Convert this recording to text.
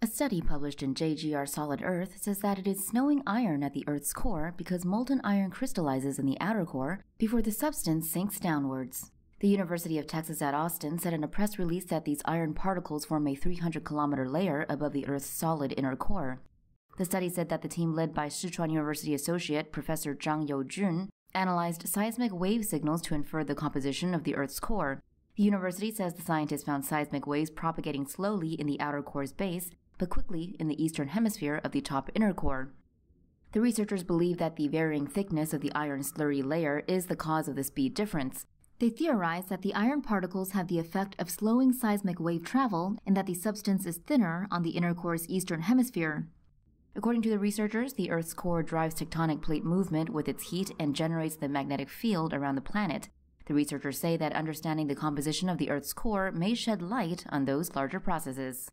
A study published in JGR Solid Earth says that it is snowing iron at the Earth's core because molten iron crystallizes in the outer core before the substance sinks downwards. The University of Texas at Austin said in a press release that these iron particles form a 300 kilometer layer above the Earth's solid inner core. The study said that the team led by Sichuan University associate Professor Zhang Youjun analyzed seismic wave signals to infer the composition of the Earth's core. The university says the scientists found seismic waves propagating slowly in the outer core's base but quickly in the eastern hemisphere of the top inner core. The researchers believe that the varying thickness of the iron slurry layer is the cause of the speed difference. They theorize that the iron particles have the effect of slowing seismic wave travel and that the substance is thinner on the inner core's eastern hemisphere. According to the researchers, the Earth's core drives tectonic plate movement with its heat and generates the magnetic field around the planet. The researchers say that understanding the composition of the Earth's core may shed light on those larger processes.